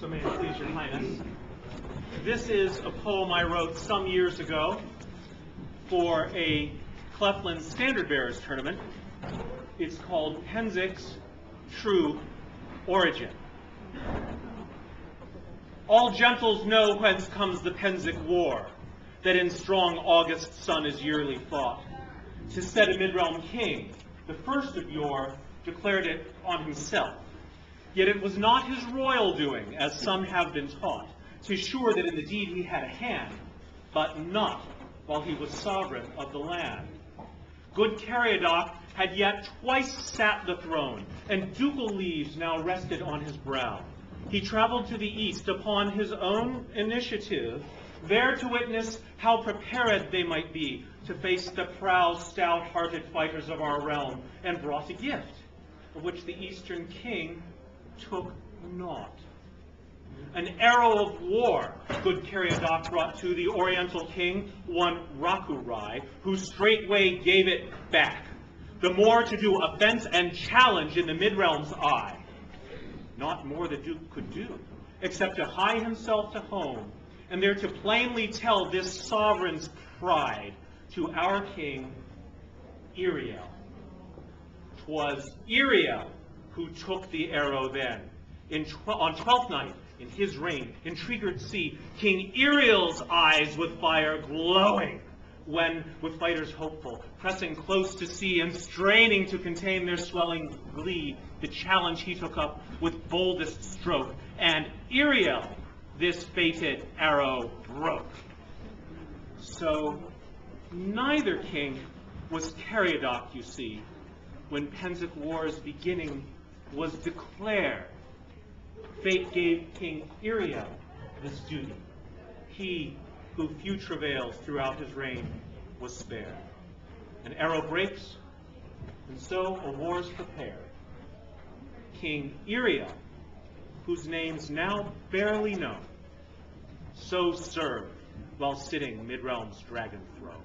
So may it please your highness. This is a poem I wrote some years ago for a Cleftland Standard Bearers tournament. It's called Pennsic's True Origin. All gentles know whence comes the Pennsic War, that in strong August sun is yearly fought. To set a mid-realm king, the first of yore, declared it on himself. Yet it was not his royal doing, as some have been taught. Tis sure that in the deed he had a hand, but not while he was sovereign of the land. Good Cariadoc had yet twice sat the throne, and ducal leaves now rested on his brow. He traveled to the east upon his own initiative, there to witness how prepared they might be to face the proud, stout-hearted fighters of our realm, and brought a gift, of which the eastern king took naught. An arrow of war good Cariadoc brought to the oriental king, one Rakurai, who straightway gave it back, the more to do offense and challenge in the mid-realm's eye. Not more the duke could do, except to hie himself to home, and there to plainly tell this sovereign's pride to our king, Iriel. 'Twas Iriel who took the arrow then. Tw- on twelfth night, in his reign, in triggered sea, King Iriel's eyes with fire glowing, when, with fighters hopeful, pressing close to see and straining to contain their swelling glee, the challenge he took up with boldest stroke, and Iriel this fated arrow broke. So neither king was Cariadoc, you see, when Pennsic War's beginning was declared. Fate gave King Iriel this duty. He, who few travails throughout his reign, was spared. An arrow breaks, and so a war's prepared. King Iriel, whose name's now barely known, so served while sitting mid-realm's dragon throne.